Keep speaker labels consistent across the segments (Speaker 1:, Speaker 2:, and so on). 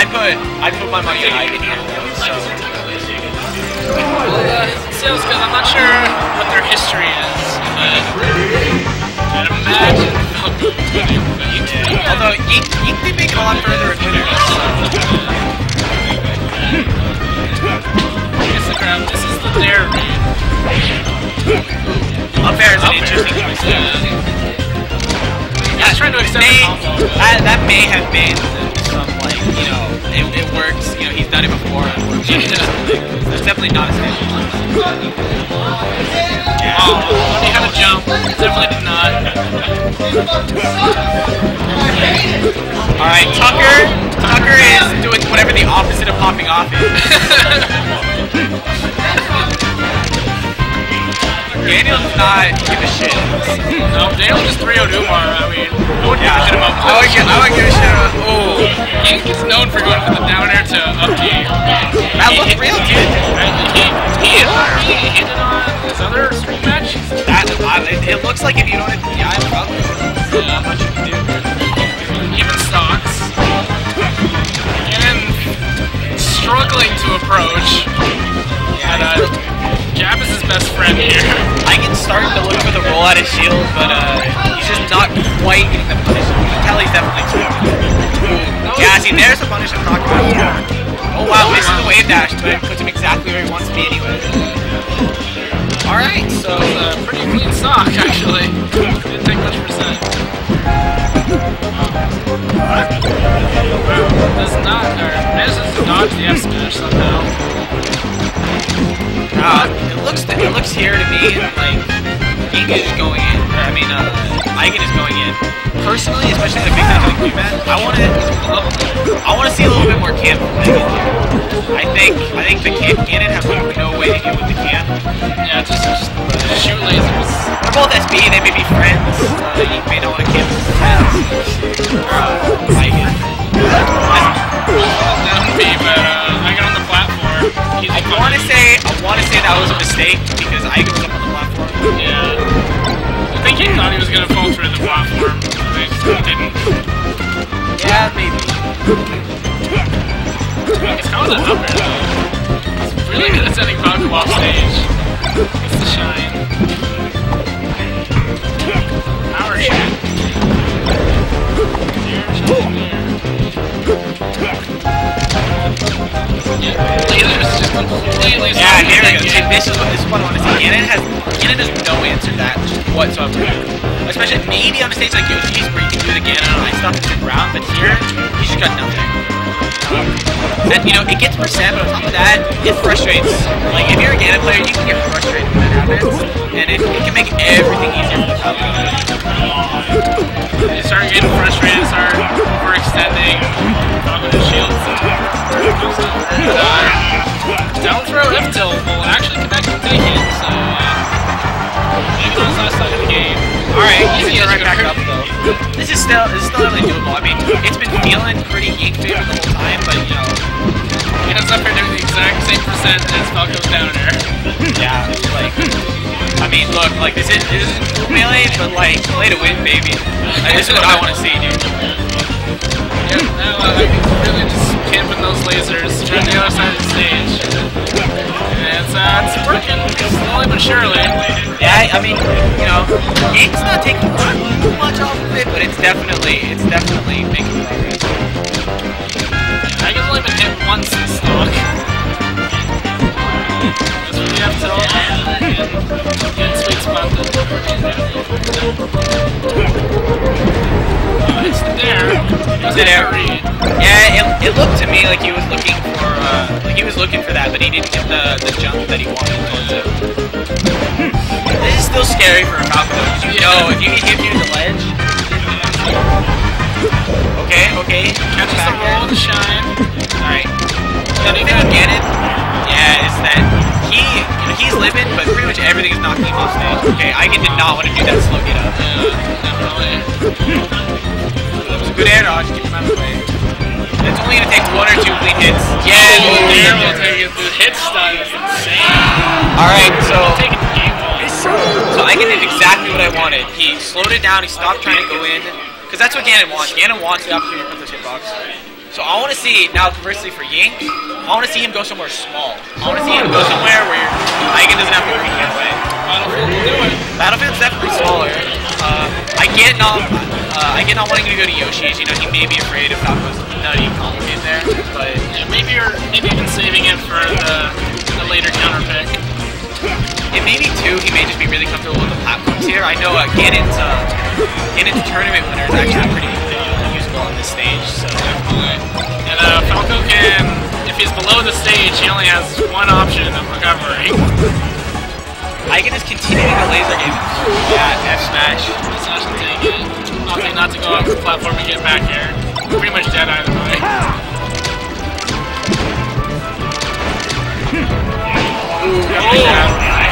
Speaker 1: I put I put my money on here. So
Speaker 2: Well, uh, sales because I'm not sure what their history is, but I'd imagine gonna be
Speaker 1: although Yink, Yink did make a lot further in winners.
Speaker 2: Instagram. This is the dare read.
Speaker 1: Up there is an interesting choice.
Speaker 2: Yeah. He's trying to
Speaker 1: may,
Speaker 2: the
Speaker 1: that, that may have been you know it, it works. You know he's done it before. It.
Speaker 2: Yeah.
Speaker 1: There's definitely not a standard.
Speaker 2: Oh, he had a jump. Definitely did not.
Speaker 1: All right, Tucker. Tucker is doing whatever the opposite of popping off is. Daniel does not give a shit.
Speaker 2: No, Daniel just 3 0 Umar. I mean, I wouldn't give a shit about
Speaker 1: I would give, I would give a shit about. Oh,
Speaker 2: Yank is known for going from the down air to up D.
Speaker 1: that looked real, dude.
Speaker 2: He, he, he hit it on his other stream match.
Speaker 1: That I, it, it looks like if you don't, yeah, I'm probably not much you can do.
Speaker 2: Even stocks. And struggling to approach. And uh, Gab is his best friend here.
Speaker 1: Roll out of shield, but uh, he's just not quite getting the punish. He's definitely it. Yeah, see, there's the punish I'm talking about. Oh wow, misses the wave dash, but puts him exactly where he wants to be anyway. Alright, so
Speaker 2: a pretty clean stock, actually. Didn't take much percent. Does not, or manages to dodge the F smash somehow.
Speaker 1: uh, it looks it looks here to me like Giga is going in. I mean, uh, Eigen is going in. Personally, especially in a big match like Quebec, I want to I want to see a little bit more camp I think I think the camp cannon has like no way to get with the camp.
Speaker 2: Yeah, just, just shoot lasers.
Speaker 1: They're both SB, they may be friends. Uh, you may not want to camp with friends. Uh, Eigen. Want to say I want to say that was a mistake because Eigen was up on the platform.
Speaker 2: Yeah. I think he thought he was gonna fall through the platform. I think he didn't.
Speaker 1: Yeah, maybe.
Speaker 2: It's is it up there though? It's really good at sending Falco off stage. It's the shine. Power shot. Here, shine here. Yeah, completely
Speaker 1: Yeah, here we go. See, this is what this is what I want to see. Ganon has Ganon has no answer to that whatsoever. Especially maybe on a stage like Yoshi's where you can do the Ganon and ice stuff sit around, but here he's just got nothing. Um, and you know, it gets percent, but on top of that, it frustrates. Like if you're a Ganon player, you can get frustrated when that happens, and it, it can make everything easier for the Falcon.
Speaker 2: You start getting frustrated, it, so uh, last side of the game.
Speaker 1: Alright, easy right back up though. This is still this is still definitely doable. I mean, it's been feeling pretty favorite the whole time, but you know,
Speaker 2: He ends up doing the exact same percent as Falco's down there.
Speaker 1: yeah, like I mean, look, like this is this is melee, but like play to win, baby. Like, this is what I want to see, dude.
Speaker 2: Yeah, now uh, I think really just camping those lasers, trying the other side of the stage. And it's, uh, it's working, slowly but surely.
Speaker 1: Yeah, I mean, you know, Yink's not taking too much off of it, but it's definitely it's definitely making progress.
Speaker 2: I guess only been hit once in stock. This would be up till good sweet spot. Uh, it's the dare. It's
Speaker 1: the dare.
Speaker 2: read.
Speaker 1: Yeah, it, it looked to me like he was looking for uh, like he was looking for that, but he didn't get the the jump that he wanted towards it. This is still scary for a Falcon though, 'cause you know if you get hit near the ledge. Okay, okay.
Speaker 2: Catches the roll shine.
Speaker 1: Alright. The thing with Ganon, yeah, is that he you know, he's living, but pretty much everything is knocking him off stage. Okay, Eigen did not want to do that slow get up.
Speaker 2: Yeah,
Speaker 1: good air dodge, keep him out of the way. It's only gonna take one or two clean hits. Yeah, dude,
Speaker 2: there
Speaker 1: yeah.
Speaker 2: will take it. The hit stun is insane.
Speaker 1: Alright, so
Speaker 2: Take it to
Speaker 1: so Eigen did exactly what I wanted. He slowed it down, he stopped trying to go in. Because that's what Ganon wants. Ganon wants the opportunity to put this hitbox. So I want to see now, conversely for Yink, I want to see him go somewhere small. I want to see him go somewhere where Eigen doesn't have to worry that way.
Speaker 2: Battlefield will do it.
Speaker 1: Battlefield's definitely smaller. Uh, I get not, uh, I get not wanting to go to Yoshi's. You know, he may be afraid if Falco's nutty complicated there, but
Speaker 2: Yeah, maybe you're maybe even saving it for the the later counter pick.
Speaker 1: it may be too. He may just be really comfortable with the platforms here. I know uh, Ganon's, uh, Ganon's tournament winner is actually pretty uh, usable on this stage. So definitely.
Speaker 2: And uh, Falco can, if he's below the stage, he only has one option of recovery.
Speaker 1: Eigen is continuing the laser game. Yeah, F smash.
Speaker 2: Slash and take it. Opting not to go off the platform and get back here. Pretty much dead either way.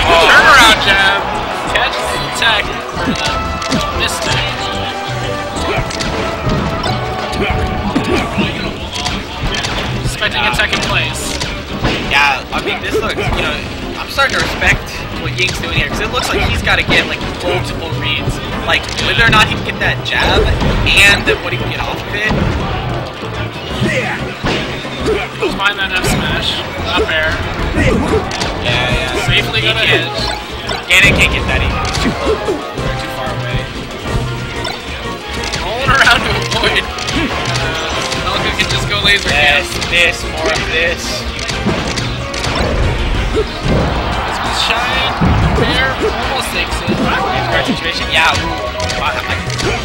Speaker 2: Oh, turnaround jab. Catches the attack. The mistake. Expecting a second place.
Speaker 1: Yeah, I mean, this looks, you know, I'm starting to respect what Yink's doing here, because it looks like he's got to get, like, multiple reads. Like, whether or not he can get that jab, and what he can get off of it.
Speaker 2: Find that F smash. Up air.
Speaker 1: Yeah, yeah.
Speaker 2: Safely got a
Speaker 1: can't-
Speaker 2: hit.
Speaker 1: Ganon can't get that either. He's too too far away.
Speaker 2: Rolling around to avoid. Uh, Falco can just go laser
Speaker 1: Yes,
Speaker 2: cam.
Speaker 1: this, more of this. Guard. Yeah, ooh. Wow, I-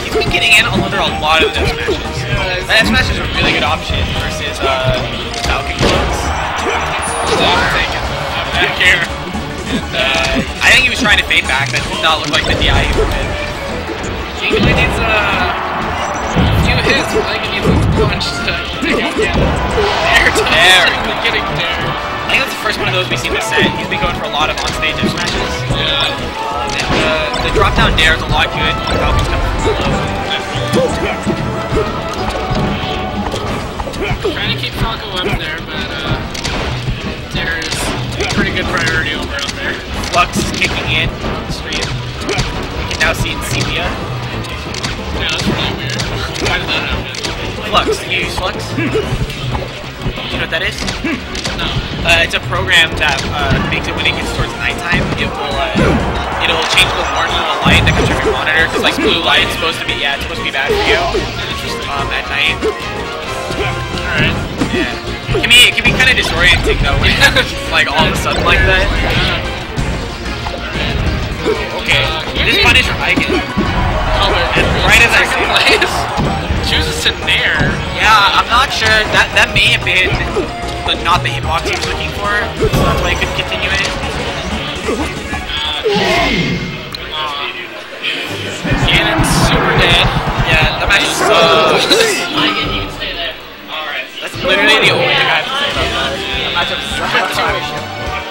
Speaker 1: he's been getting in under a lot of F smashes. That F smash is a really good option versus uh, Falcon Gloves.
Speaker 2: Take it. Back here.
Speaker 1: Uh, I think he was trying to fade back. That did not look like the DI he wanted.
Speaker 2: He only needs a few hits. I think he needs a punch to take out. There, to
Speaker 1: There we go.
Speaker 2: getting there.
Speaker 1: I think that's the first one of those we've seen this set. He's been going for a lot of on-stage F smashes.
Speaker 2: Yeah.
Speaker 1: Um, the, the drop down dare is a lot good. Coming from below.
Speaker 2: Trying to keep Falco up there, but uh, there is a pretty good priority over up there.
Speaker 1: Flux is kicking in on the stream. You can now see it in sepia.
Speaker 2: Yeah, that's really weird. Why did that happen?
Speaker 1: Flux, you use Flux? Do you know what that is?
Speaker 2: No.
Speaker 1: Uh, it's a program that uh, makes it when it gets towards blue light is supposed to be yeah it's supposed to be bad for you um, at night.
Speaker 2: Alright.
Speaker 1: Yeah, it can be it can be kind of disorienting though when it's like all of a sudden like that. Okay, this punish from Eigen.
Speaker 2: Oh,
Speaker 1: right as I
Speaker 2: second
Speaker 1: say
Speaker 2: place. Chooses to nair.
Speaker 1: Yeah, I'm not sure that that may have been the not the hitbox he was looking for, so that's why he couldn't continue it. That's literally the only thing I have to say about that. That matchup.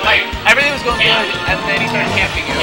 Speaker 1: Like, everything was going good, and then he started camping.